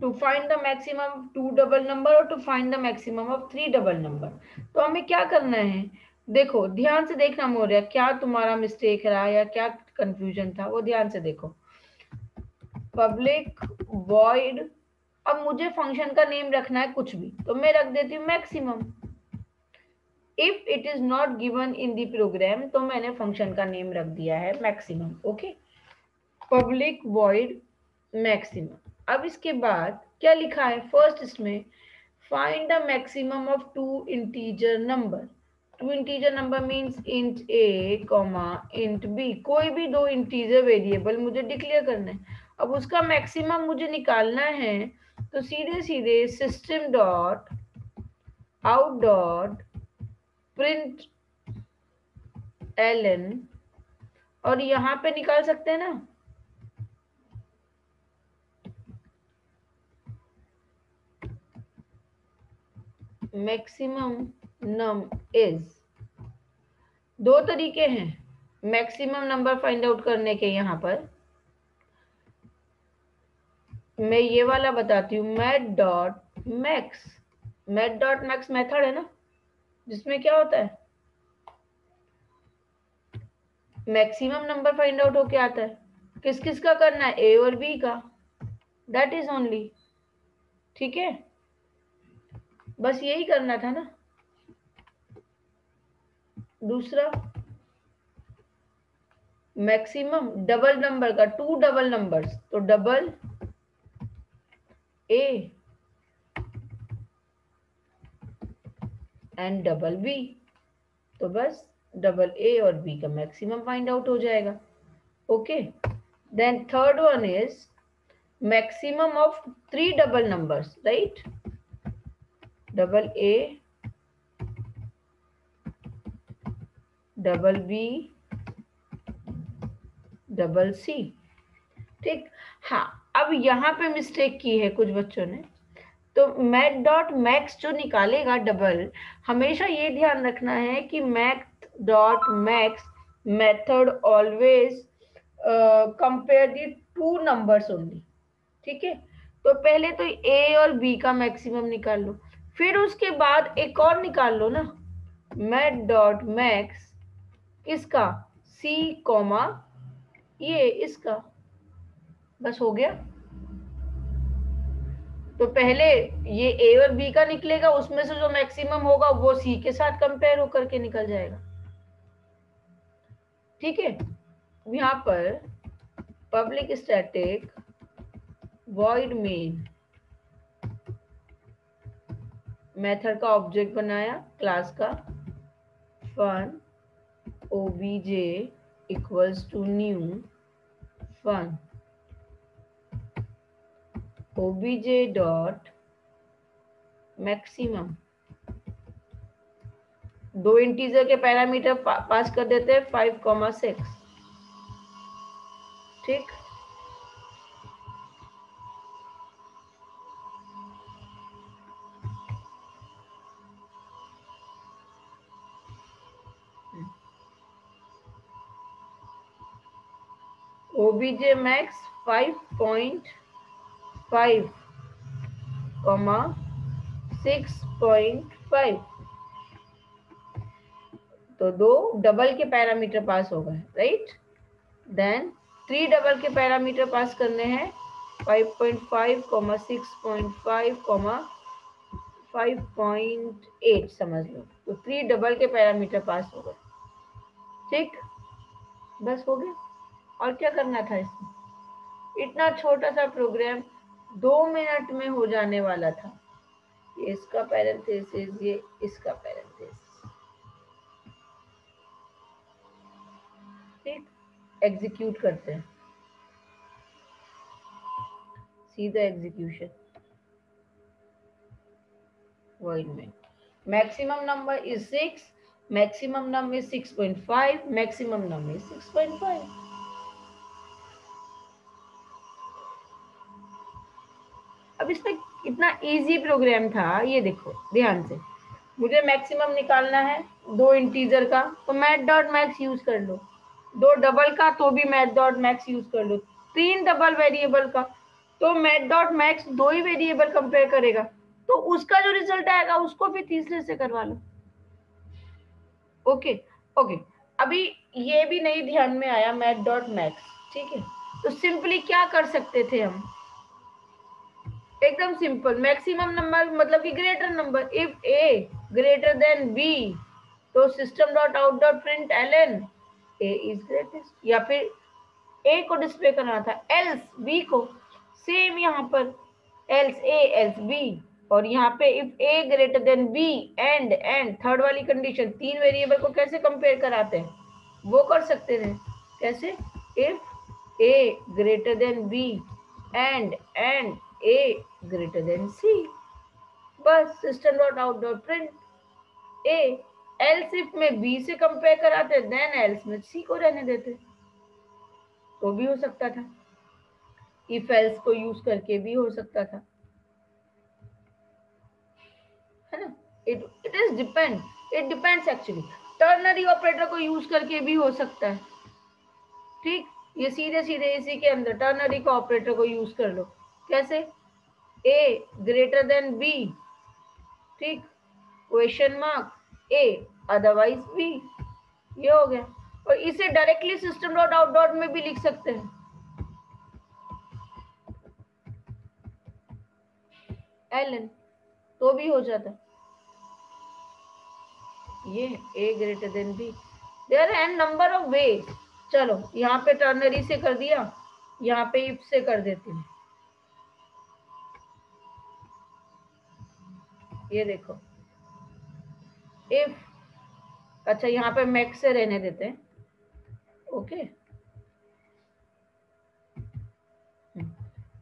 To find the maximum two double number और to find the maximum of three double number तो हमें क्या करना है? देखो, ध्यान से देखना मोरिया, क्या तुम्हारा मिस्टेक रहा या क्या कंफ्यूजन था? वो ध्यान से देखो। पब्लिक वॉइड अब मुझे फ़ंक्शन का नेम रखना है कुछ भी तो मैं रख देती हूँ maximum if it is not given in the program तो मैंने फ़ंक्शन का नेम रख दिया है maximum okay public void maximum अब इसके बाद क्या लिखा है? फ़र्स्ट इसमें find the maximum of two integer number two integer number means int A comma int B कोई भी दो इंटीजर वेरिएबल मुझे डिक्लेयर करना है। अब उसका मैक्सिमम मुझे निकालना है तो सीधे सीधे system dot out dot print L और यहाँ पे निकाल सकते हैं ना? Maximum num is. दो तरीके हैं मैक्सिमम नंबर फाइंड आउट करने के यहाँ पर। मैं ये वाला बताती हूँ, math dot max. Math dot max method है ना, जिसमें क्या होता है? मैक्सिमम नंबर फाइंड आउट होके आता है। किस किस का करना है? ए और बी का। दैट इज़ ओनली ठीक है? बस यही करना था ना। दूसरा मैक्सिमम डबल नंबर का टू डबल नंबर्स तो double A and double B तो बस डबल ए और बी का मैक्सिमम फाइंड आउट हो जाएगा। Okay then third one is maximum of three double numbers right double A double B double C ठीक? हाँ अब यहाँ पे मिस्टेक की है कुछ बच्चों ने। तो मैथ डॉट मैक्स जो निकालेगा डबल हमेशा ये ध्यान रखना है कि math dot max method always compare the two numbers only ठीक है? तो पहले तो ए और बी का मैक्सिमम निकाल लो। फिर उसके बाद एक और निकाल लो ना। मैट डॉट मैक्स किसका सी कॉमा, ये इसका। बस हो गया। तो पहले ये ए और बी का निकलेगा, उसमें से जो मैक्सिमम होगा वो सी के साथ कंपेयर होकर के निकल जाएगा। ठीक है? यहाँ पर public static void main method का ऑब्जेक्ट बनाया क्लास का। Fun O B J equals to new fun obj dot maximum दो इंटीजर के पैरामीटर पा, पास कर देते हैं फाइव कॉमा सिक्स ठीक? Five point five comma six तो दो डबल के पैरामीटर पास हो गए राइट देन थ्री डबल के पैरामीटर पास करने हैं five point five comma six point five comma five point eight समझ लो। तो थ्री डबल के पैरामीटर पास हो गए। ठीक? बस हो गया? और क्या करना था इसमें? इतना छोटा सा प्रोग्राम दो मिनट में हो जाने वाला था। ये इसका पैरेंथेसिस ये इसका पैरेंथेसिस ठीक? एग्जीक्यूट करते हैं। सीधा एग्जीक्यूशन void में maximum number is 6 maximum number is 6.5 maximum number is 6.5 अब इसमें कितना इजी प्रोग्राम था, ये देखो, ध्यान से। मुझे मैक्सिमम निकालना है दो इंटीजर का तो मैथ डॉट मैक्स यूज़ कर लो। दो डबल का तो भी मैथ डॉट मैक्स यूज़ कर लो। तीन डबल वेरिएबल का तो मैट डॉट मैक्स दो ही वेरिएबल कंपेयर करेगा। तो उसका जो रिज़ल्ट आएगा, उसको भी तीसरे से करवा लो। ओके ओके अभी ये भी नहीं ध्यान में आया मैथ डॉट मैक्स ठीक है? तो सिंपली क्या कर सकते थे हम? एकदम सिंपल मैक्सिमम नंबर मतलब कि greater number if A greater than B तो system dot out dot print L N A is greatest या फिर ए को डिस्प्ले करना था एल्स बी को सेम यहाँ पर एल्स ए एल्स बी और यहाँ पे if A greater than B and and third वाली कंडीशन तीन वेरिएबल को कैसे कंपेयर कराते हैं? वो कर सकते थे कैसे? If A greater than B and and A greater than C बस system dot out print A else if में बी से कंपेयर कराते देन एल्स में सी को रहने देते. तो भी हो सकता था. इफ़ एल्स को यूज़ करके भी हो सकता था. है ना? It it is depend it depends actually ternary operator को यूज़ करके भी हो सकता है. ठीक? ये सीधे सीधे इसी के अंदर टर्नरी को ऑपरेटर को यूज़ कर लो. कैसे? ए ग्रेटर देन बी ठीक? Question mark A otherwise B ये हो गया। और इसे directly system dot out dot में भी लिख सकते हैं। एल एन तो भी हो जाता। ये A greater than B there an number of way चलो, यहाँ पे टर्नरी से कर दिया, यहाँ पे इफ़ से कर देती हूँ। ये देखो। इफ़ अच्छा यहाँ पे मैक्स से रहने देते हैं। ओके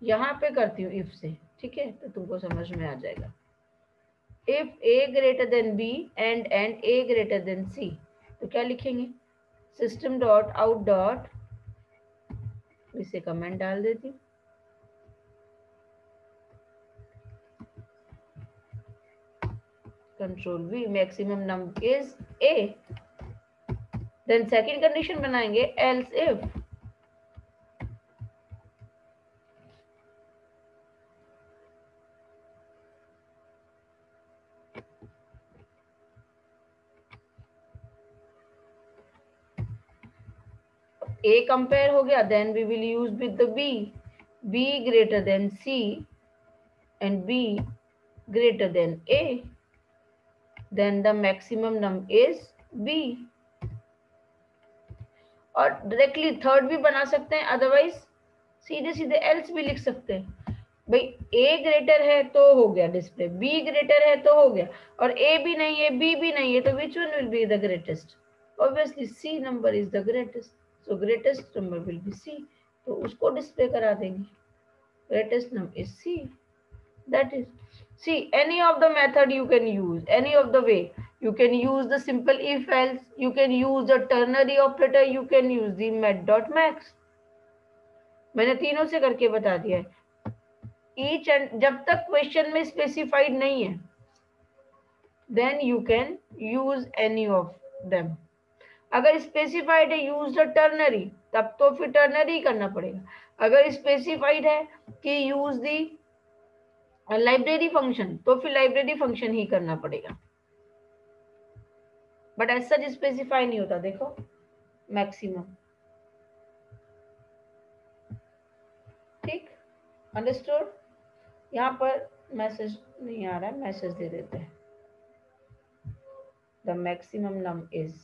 यहाँ पे करती हूँ इफ़ से, ठीक है? तो तुमको समझ में आ जाएगा। If A greater than B and and A greater than C तो क्या लिखेंगे? सिस्टम डॉट आउट डॉट इसे कमेंट डाल देती हूँ। Control V maximum number is A then second condition बनाएँगे एल्स इफ़ ए कंपेयर हो गया then we will use with the B B greater than C and B greater than A then the maximum num is b. और directly third भी बना सकते हैं otherwise सीधे सीधे एल्स भी लिख सकते हैं। भाई ए ग्रेटर है तो हो गया डिस्प्ले बी ग्रेटर है तो हो गया। और ए भी नहीं है बी भी नहीं है तो which one will be the greatest obviously C number is the greatest so greatest number will be C तो उसको डिस्प्ले करा देंगे। Greatest number is C that is see any of the method you can use any of the way you can use the simple if else you can use the ternary operator you can use the met dot max मैंने तीनों से करके बता दिया है each and जब तक question में स्पेसिफाइड नहीं है then you can use any of them अगर स्पेसिफाइड है यूज़ द टर्नरी तब तो फिर टर्नरी करना पड़ेगा अगर स्पेसिफाइड है कि यूज़ दी लाइब्रेरी फ़ंक्शन तो फिर लाइब्रेरी फ़ंक्शन ही करना पड़ेगा। बट एज सच स्पेसिफाई नहीं होता, देखो मैक्सिमम ठीक? अंडरस्टूड यहाँ पर मैसेज नहीं आ रहा है मैसेज दे देते हैं। द मैक्सिमम नम इज़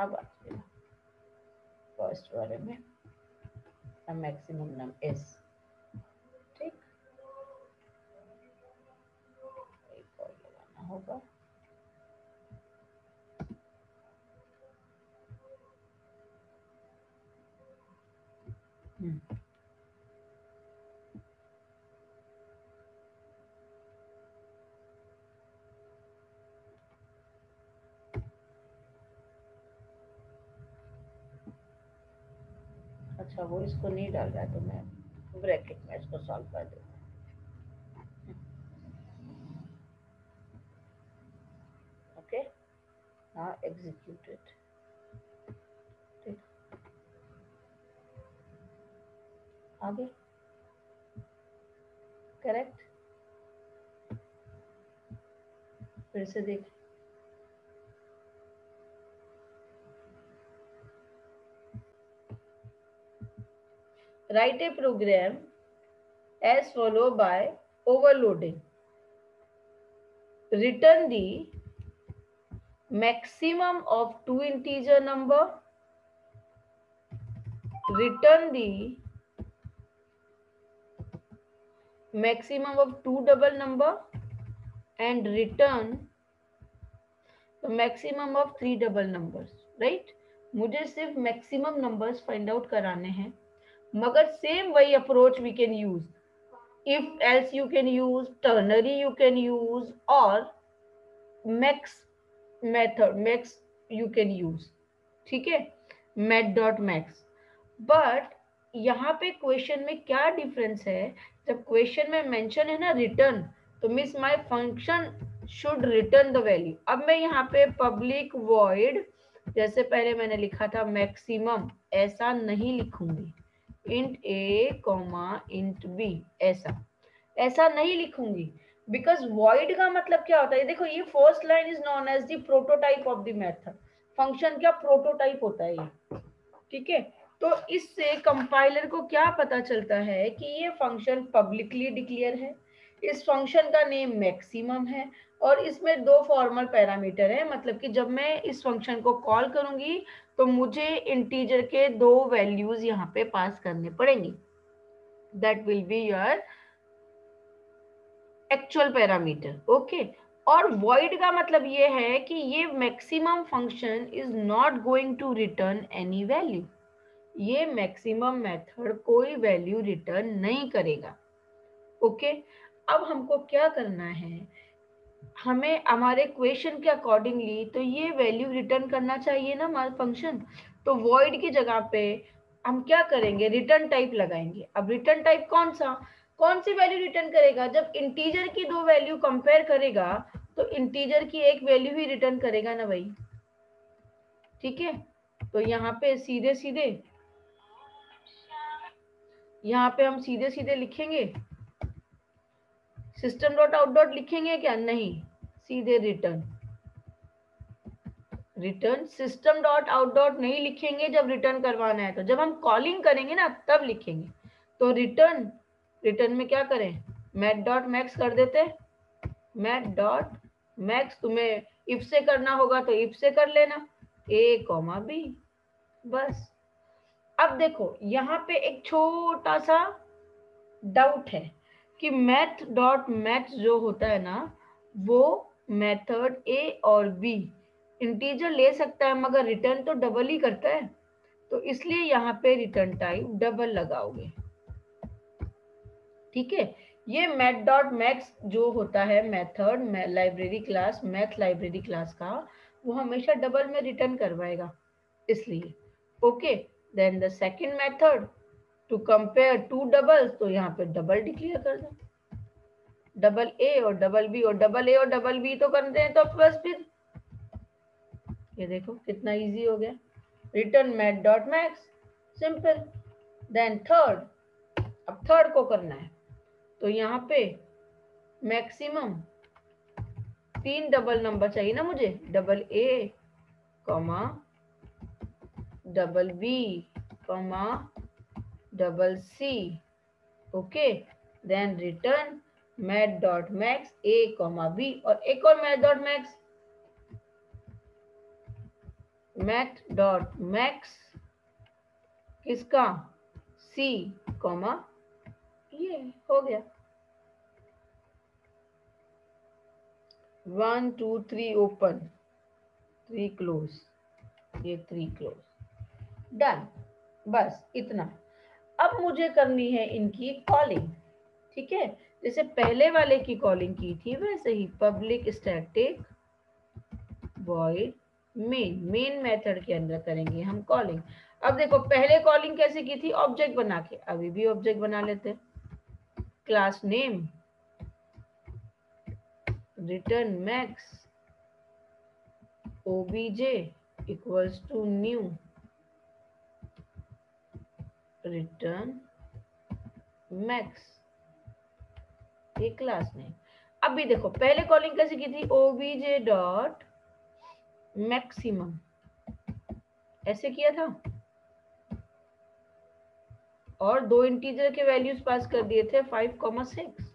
अब फ़र्स्ट वाले में द मैक्सिमम नम इज़ होगा। अच्छा वो इसको नहीं डाल रहा है तो मैं ब्रैकेट में इसको सॉल्व कर दूँ executed. Okay. करेक्ट फिर से देख write a program as follow by overloading return the maximum of two integer number return the maximum of two double number and return the maximum of three double numbers right मुझे सिर्फ़ maximum numbers find out कराने हैं मगर same वही approach we can use if else you can use ternary you can use और max method max you can use ठीक है? Math dot max but यहाँ पे क्वेश्चन में क्या डिफरेंस है? जब क्वेश्चन में मेंशन है ना रिटर्न तो miss my function should return the value अब मैं यहाँ पे पब्लिक वॉइड जैसे पहले मैंने लिखा था मैक्सिमम ऐसा नहीं लिखूँगी। Int A comma int B ऐसा। ऐसा नहीं लिखूँगी। बिकॉज़ वॉइड का मतलब क्या होता है? देखो, ये first line is known as the prototype of the method function क्या? प्रोटोटाइप होता है ये। ठीक है? तो इससे कंपाइलर को क्या पता चलता है कि ये फ़ंक्शन पब्लिकली डिक्लेयर है? इस फ़ंक्शन का नेम मैक्सिमम है और इसमें दो फॉर्मल पैरामीटर है। मतलब कि जब मैं इस फ़ंक्शन को कॉल करूँगी तो मुझे इंटीजर के दो वैल्यूज़ यहाँ पे पास करने पड़ेंगे। That will be your actual parameter okay और वॉइड का मतलब ये है कि ये maximum function is not going to return any value ये मैक्सिमम मेथड कोई वैल्यू रिटर्न नहीं करेगा ओके okay? अब हमको क्या करना है? हमें हमारे क्वेश्चन के अकॉर्डिंगली तो ये वैल्यू रिटर्न करना चाहिए ना हमारा फ़ंक्शन तो वॉइड की जगह पे हम क्या करेंगे? रिटर्न टाइप लगाएँगे। अब रिटर्न टाइप कौन सा? कौन सी वैल्यू रिटर्न करेगा? जब इंटीजर की दो वैल्यू कंपेयर करेगा तो इंटीजर की एक वैल्यू ही रिटर्न करेगा ना भाई? ठीक है? तो यहाँ पे सीधे सीधे यहाँ पे हम सीधे सीधे लिखेंगे। सिस्टम डॉट आउट डॉट लिखेंगे क्या? नहीं, सीधे return return system dot out dot नहीं लिखेंगे जब रिटर्न करवाना है तो जब हम कॉलिंग करेंगे ना, तब लिखेंगे। तो रिटर्न रिटर्न में क्या करें? मैट डॉट मैक्स कर देते मैट डॉट मैक्स तुम्हें इफ़ से करना होगा तो इफ़ से कर लेना। ए कॉमा बी बस। अब देखो, यहाँ पे एक छोटा सा डाउट है कि मैथ डॉट मैथ जो होता है ना, वो मेथड ए और बी इंटीजर ले सकता है, मगर रिटर्न तो डबल ही करता है। तो इसलिए यहाँ पे रिटर्न टाइप डबल लगाओगे। ठीक है? ये मैथ डॉट मैक्स जो होता है method library class math library class का, वो हमेशा डबल में रिटर्न करवाएगा, इसलिए। Okay then the second method to compare two double तो यहाँ पे डबल डिक्लेयर कर दो। डबल ए और डबल बी और डबल ए और डबल बी तो करते हैं तो बस फिर। ये देखो, कितना इजी हो गया। Return math dot max simple then third अब थर्ड को करना है। तो यहाँ पे मैक्सिमम तीन डबल नंबर चाहिए ना मुझे? Double A comma double B comma double C okay then return math dot max A comma B और एक और math dot max math dot max किसका? सी कॉमा ये हो गया। One two three open three close ये थ्री क्लोज डन बस, इतना। अब मुझे करनी है इनकी कॉलिंग ठीक है? जैसे पहले वाले की कॉलिंग की थी, वैसे ही public static void main main method के अंदर करेंगे हम कॉलिंग अब देखो, पहले कॉलिंग कैसे की थी? ऑब्जेक्ट बना के। अभी भी ऑब्जेक्ट बना लेते class name return max O B J equals to new return max. ये क्लास नेम अब भी देखो, पहले कॉलिंग कैसे की थी? ओबीजे डॉट मैक्सिमम ऐसे किया था? और दो इंटीजर के वैल्यूज़ पास कर दिए थे फाइव कॉमा सिक्स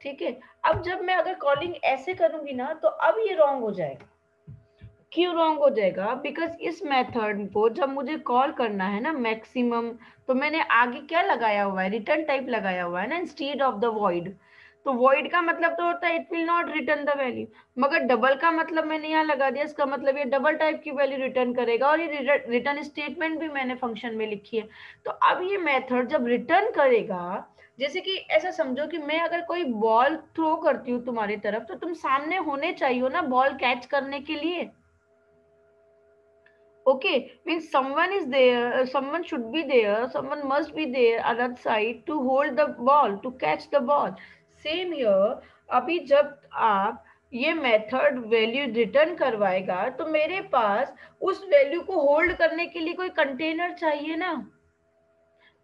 ठीक है? अब जब मैं अगर कॉलिंग ऐसे करूँगी ना तो अब ये रॉन्ग हो जाएगा। क्यों रॉन्ग हो जाएगा? बिकॉज़ इस मेथड को जब मुझे कॉल करना है ना मैक्सिमम तो मैंने आगे क्या लगाया हुआ है? रिटर्न टाइप लगाया हुआ है ना इंस्टीड ऑफ़ द वॉइड तो वॉइड का मतलब तो होता है it will not return the value मगर डबल का मतलब मैंने यहाँ लगा दिया, इसका मतलब ये डबल टाइप की वैल्यू रिटर्न करेगा और ये रिटर्न स्टेटमेंट भी मैंने फ़ंक्शन में लिखी है। तो अब ये मेथड जब रिटर्न करेगा, जैसे कि ऐसा समझो कि मैं अगर कोई बॉल थ्रो करती हूँ तुम्हारी तरफ़ तो तुम सामने होने चाहिए हो ना बॉल कैच करने के लिए। Means someone is there, someone should be there, someone must be there on that side to hold the ball, to catch the ball same year अभी जब आप ये मेथड वैल्यू रिटर्न करवाएगा तो मेरे पास उस वैल्यू को होल्ड करने के लिए कोई कंटेनर चाहिए ना?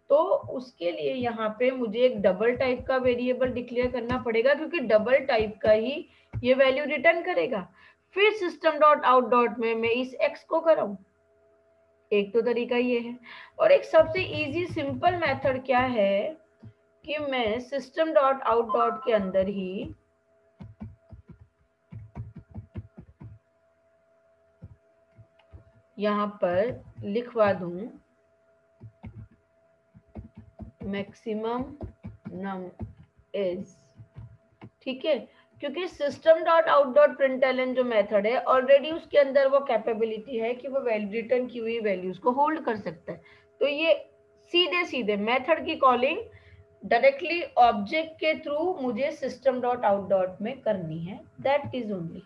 तो उसके लिए यहाँ पे मुझे एक डबल टाइप का वेरिएबल डिक्लेयर करना पड़ेगा, क्योंकि डबल टाइप का ही ये वैल्यू रिटर्न करेगा। फिर सिस्टम डॉट आउट डॉट में मैं इस एक्स को कराऊं। एक तो तरीका ये है। और एक सबसे इजी सिंपल मेथड क्या है? कि मैं सिस्टम डॉट आउट डॉट के अंदर ही यहाँ पर लिखवा दू मैक्सिमम नम इज़ ठीक है? क्योंकि system dot out dot println जो मेथड है ऑलरेडी उसके अंदर वो कैपेबिलिटी है कि वो वैल्यू रिटर्न की हुई वैल्यूज़ को होल्ड कर सकता है। तो ये सीधे सीधे मेथड की कॉलिंग डायरेक्टली ऑब्जेक्ट के थ्रू मुझे सिस्टम डॉट आउट डॉट में करनी है दैट इज़ ओनली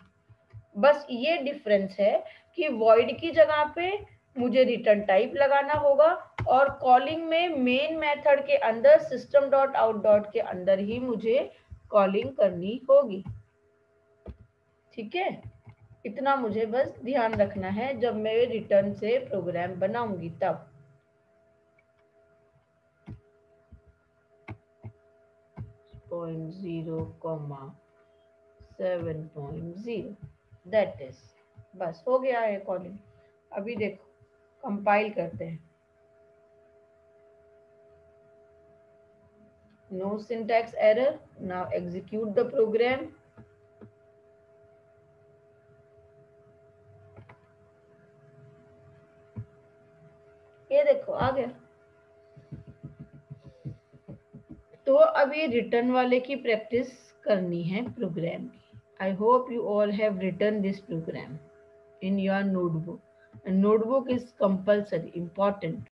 बस ये डिफरेंस है कि वॉइड की जगह पे मुझे रिटर्न टाइप लगाना होगा और कॉलिंग में मेन मेथड के अंदर सिस्टम डॉट आउट डॉट के अंदर ही मुझे कॉलिंग करनी होगी। ठीक है? इतना मुझे बस ध्यान रखना है जब मैं रिटर्न से प्रोग्राम बनाऊँगी तब। Point zero comma seven point zero that is बस, हो गया है कॉलिंग अभी देखो कंपाइल करते हैं. No syntax error. Now execute the program. ये देखो, आ गया. तो अब ये रिटर्न वाले की प्रैक्टिस करनी है प्रोग्राम की I hope you all have return this program in your notebook notebook is compulsory important.